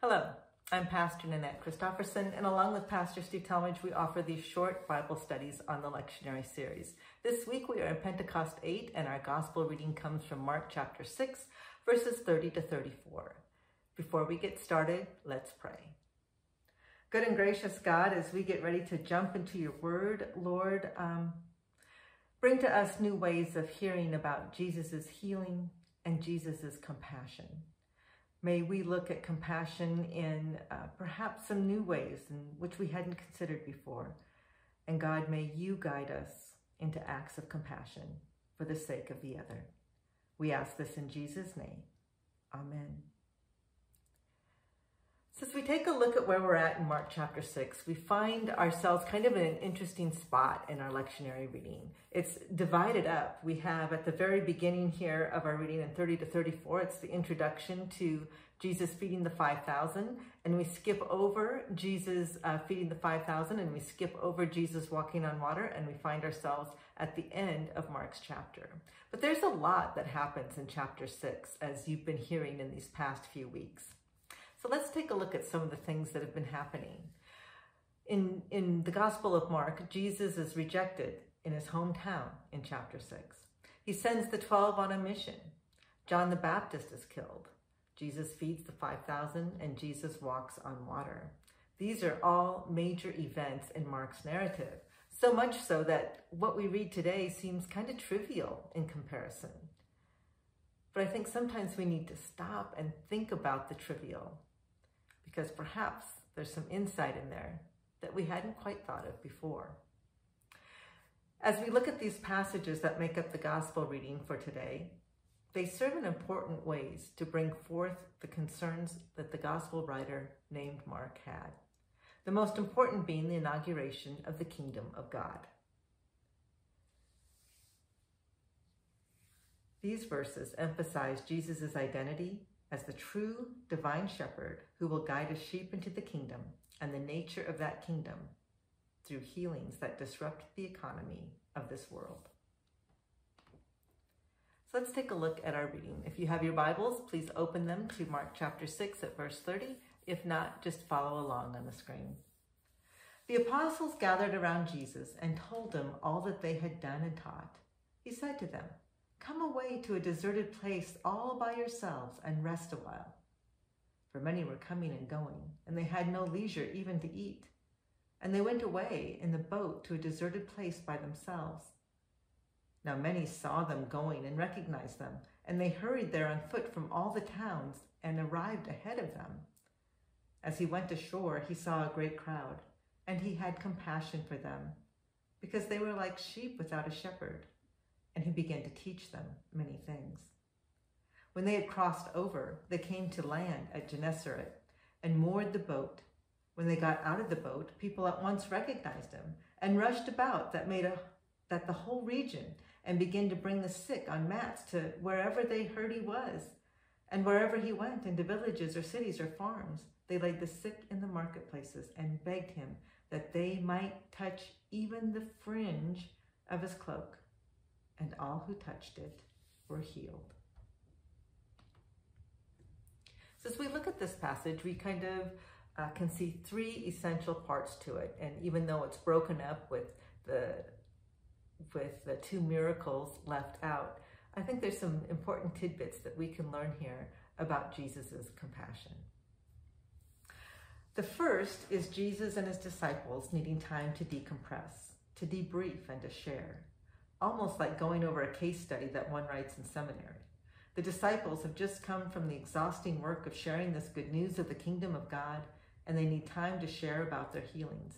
Hello, I'm Pastor Nanette Christofferson, and along with Pastor Steve Talmage, we offer these short Bible studies on the lectionary series. This week we are in Pentecost 8, and our gospel reading comes from Mark chapter 6, verses 30 to 34. Before we get started, let's pray. Good and gracious God, as we get ready to jump into your word, Lord, um, bring to us new ways of hearing about Jesus' healing and Jesus' compassion. May we look at compassion in uh, perhaps some new ways in which we hadn't considered before. And God, may you guide us into acts of compassion for the sake of the other. We ask this in Jesus' name. Amen. So as we take a look at where we're at in Mark chapter 6, we find ourselves kind of in an interesting spot in our lectionary reading. It's divided up. We have at the very beginning here of our reading in 30 to 34, it's the introduction to Jesus feeding the 5,000, and we skip over Jesus uh, feeding the 5,000, and we skip over Jesus walking on water, and we find ourselves at the end of Mark's chapter. But there's a lot that happens in chapter 6, as you've been hearing in these past few weeks. So let's take a look at some of the things that have been happening. In, in the Gospel of Mark, Jesus is rejected in his hometown in chapter 6. He sends the 12 on a mission. John the Baptist is killed. Jesus feeds the 5,000 and Jesus walks on water. These are all major events in Mark's narrative, so much so that what we read today seems kind of trivial in comparison. But I think sometimes we need to stop and think about the trivial because perhaps there's some insight in there that we hadn't quite thought of before. As we look at these passages that make up the gospel reading for today, they serve in important ways to bring forth the concerns that the gospel writer named Mark had. The most important being the inauguration of the kingdom of God. These verses emphasize Jesus' identity as the true divine shepherd who will guide his sheep into the kingdom and the nature of that kingdom through healings that disrupt the economy of this world. So let's take a look at our reading. If you have your Bibles, please open them to Mark chapter 6 at verse 30. If not, just follow along on the screen. The apostles gathered around Jesus and told him all that they had done and taught. He said to them, Come away to a deserted place all by yourselves and rest a while. For many were coming and going, and they had no leisure even to eat. And they went away in the boat to a deserted place by themselves. Now many saw them going and recognized them, and they hurried there on foot from all the towns and arrived ahead of them. As he went ashore, he saw a great crowd, and he had compassion for them, because they were like sheep without a shepherd and he began to teach them many things. When they had crossed over, they came to land at Gennesaret and moored the boat. When they got out of the boat, people at once recognized him and rushed about that made a, that the whole region and began to bring the sick on mats to wherever they heard he was. And wherever he went, into villages or cities or farms, they laid the sick in the marketplaces and begged him that they might touch even the fringe of his cloak and all who touched it were healed. So as we look at this passage, we kind of uh, can see three essential parts to it. And even though it's broken up with the, with the two miracles left out, I think there's some important tidbits that we can learn here about Jesus's compassion. The first is Jesus and his disciples needing time to decompress, to debrief and to share almost like going over a case study that one writes in seminary. The disciples have just come from the exhausting work of sharing this good news of the kingdom of God, and they need time to share about their healings,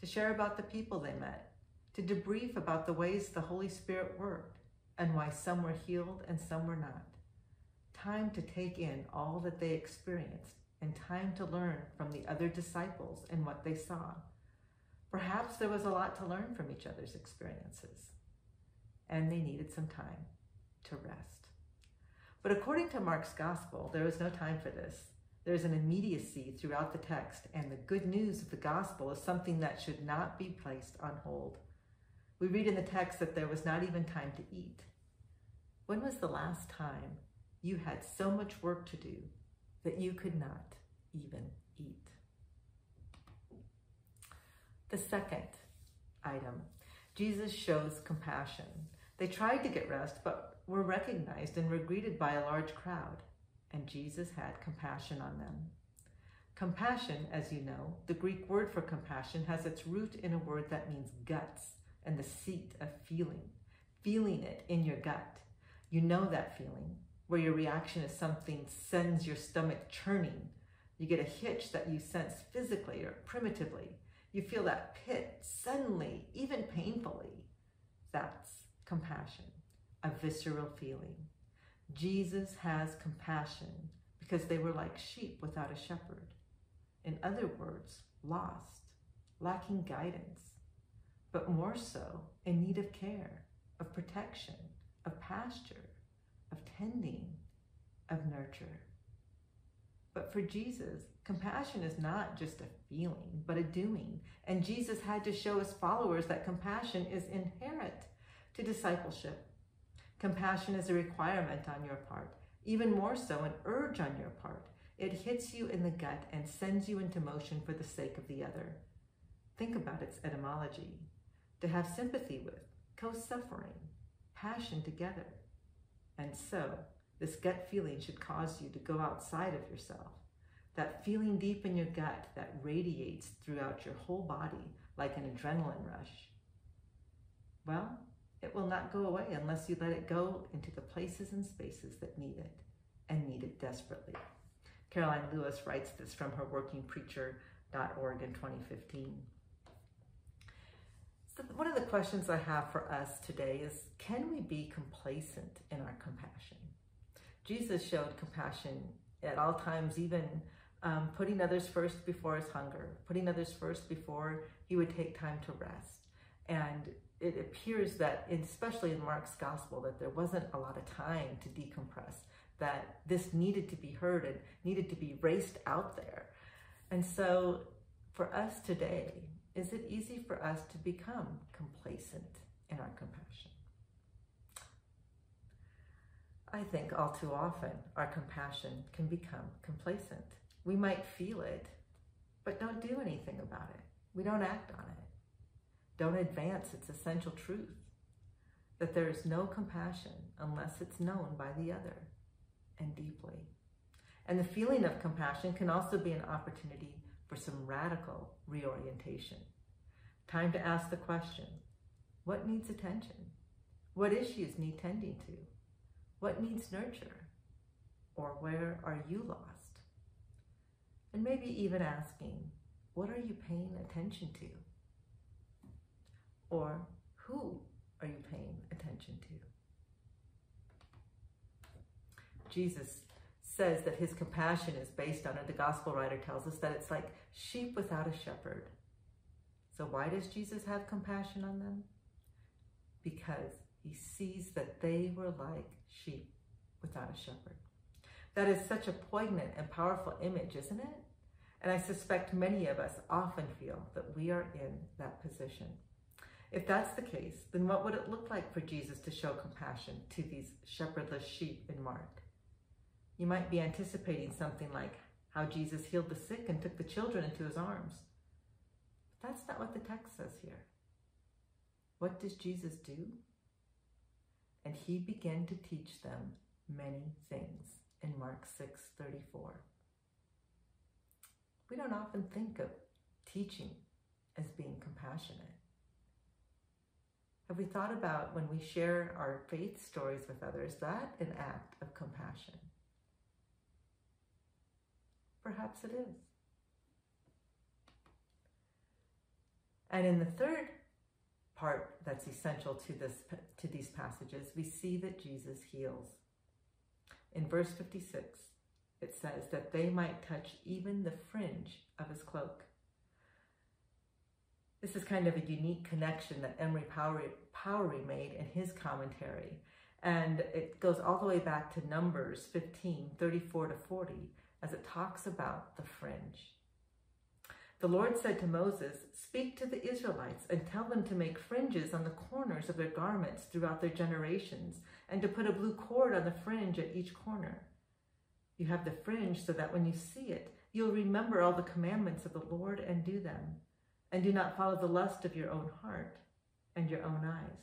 to share about the people they met, to debrief about the ways the Holy Spirit worked, and why some were healed and some were not. Time to take in all that they experienced, and time to learn from the other disciples and what they saw. Perhaps there was a lot to learn from each other's experiences and they needed some time to rest. But according to Mark's gospel, there was no time for this. There's an immediacy throughout the text, and the good news of the gospel is something that should not be placed on hold. We read in the text that there was not even time to eat. When was the last time you had so much work to do that you could not even eat. The second item, Jesus shows compassion. They tried to get rest, but were recognized and were greeted by a large crowd, and Jesus had compassion on them. Compassion, as you know, the Greek word for compassion has its root in a word that means guts and the seat of feeling, feeling it in your gut. You know that feeling, where your reaction is something sends your stomach churning. You get a hitch that you sense physically or primitively. You feel that pit suddenly, even painfully. That's compassion, a visceral feeling. Jesus has compassion because they were like sheep without a shepherd. In other words, lost, lacking guidance, but more so in need of care, of protection, of pasture, of tending, of nurture. But for Jesus, compassion is not just a feeling, but a doing. And Jesus had to show his followers that compassion is inherent to discipleship. Compassion is a requirement on your part, even more so an urge on your part. It hits you in the gut and sends you into motion for the sake of the other. Think about its etymology. To have sympathy with, co-suffering, passion together. And so, this gut feeling should cause you to go outside of yourself. That feeling deep in your gut that radiates throughout your whole body like an adrenaline rush. Well, it will not go away unless you let it go into the places and spaces that need it and need it desperately. Karoline Lewis writes this from her workingpreacher.org in 2015. So one of the questions I have for us today is, can we be complacent in our compassion? Jesus showed compassion at all times, even um, putting others first before his hunger, putting others first before he would take time to rest. And it appears that, especially in Mark's gospel, that there wasn't a lot of time to decompress, that this needed to be heard and needed to be raced out there. And so for us today, is it easy for us to become complacent in our compassion? I think all too often our compassion can become complacent. We might feel it, but don't do anything about it. We don't act on it. Don't advance its essential truth that there is no compassion unless it's known by the other and deeply. And the feeling of compassion can also be an opportunity for some radical reorientation. Time to ask the question, what needs attention? What issues need tending to? What needs nurture? Or where are you lost? And maybe even asking, what are you paying attention to? Or who are you paying attention to? Jesus says that his compassion is based on it. The gospel writer tells us that it's like sheep without a shepherd. So why does Jesus have compassion on them? Because he sees that they were like sheep without a shepherd. That is such a poignant and powerful image, isn't it? And I suspect many of us often feel that we are in that position. If that's the case, then what would it look like for Jesus to show compassion to these shepherdless sheep in Mark? You might be anticipating something like how Jesus healed the sick and took the children into his arms. But that's not what the text says here. What does Jesus do? And he began to teach them many things in Mark 6 34. We don't often think of teaching as being compassionate. Have we thought about when we share our faith stories with others, that an act of compassion? Perhaps it is. And in the third part that's essential to this to these passages, we see that Jesus heals. In verse 56, it says that they might touch even the fringe of his cloak. This is kind of a unique connection that Emery Powery, Powery made in his commentary. And it goes all the way back to Numbers 15, 34 to 40, as it talks about the fringe. The Lord said to Moses, Speak to the Israelites and tell them to make fringes on the corners of their garments throughout their generations, and to put a blue cord on the fringe at each corner. You have the fringe so that when you see it, you'll remember all the commandments of the Lord and do them, and do not follow the lust of your own heart and your own eyes.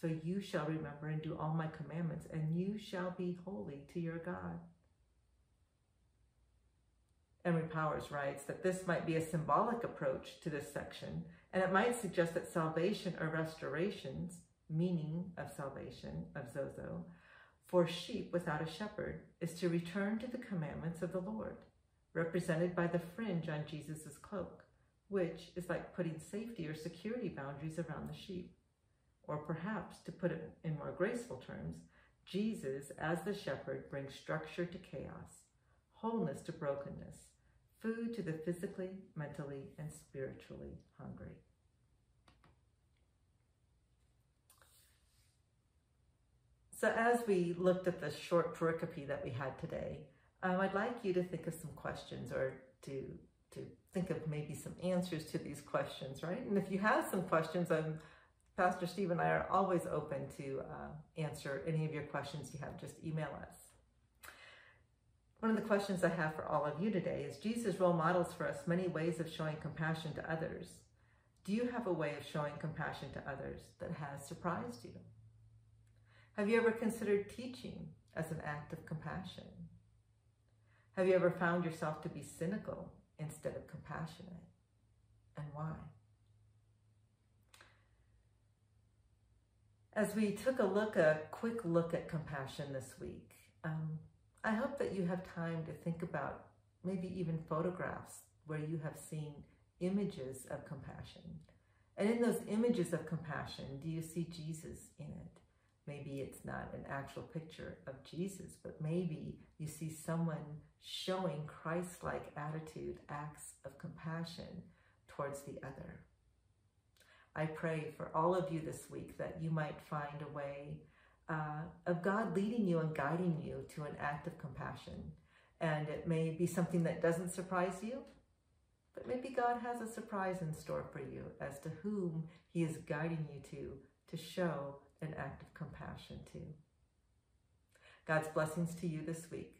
So you shall remember and do all my commandments, and you shall be holy to your God. Emery Powers writes that this might be a symbolic approach to this section, and it might suggest that salvation or restorations, meaning of salvation, of sozo, for sheep without a shepherd is to return to the commandments of the Lord, represented by the fringe on Jesus' cloak, which is like putting safety or security boundaries around the sheep. Or perhaps, to put it in more graceful terms, Jesus, as the shepherd, brings structure to chaos, wholeness to brokenness, food to the physically, mentally, and spiritually hungry. So as we looked at the short pericope that we had today, um, I'd like you to think of some questions or to, to think of maybe some answers to these questions, right? And if you have some questions, I'm, Pastor Steve and I are always open to uh, answer any of your questions you have. Just email us. One of the questions I have for all of you today is Jesus role models for us many ways of showing compassion to others. Do you have a way of showing compassion to others that has surprised you? Have you ever considered teaching as an act of compassion? Have you ever found yourself to be cynical instead of compassionate? And why? As we took a look, a quick look at compassion this week, um, I hope that you have time to think about maybe even photographs where you have seen images of compassion. And in those images of compassion, do you see Jesus in it? Maybe it's not an actual picture of Jesus, but maybe you see someone showing Christ-like attitude, acts of compassion towards the other. I pray for all of you this week that you might find a way uh, of God leading you and guiding you to an act of compassion. And it may be something that doesn't surprise you, but maybe God has a surprise in store for you as to whom he is guiding you to, to show an act of compassion to. God's blessings to you this week.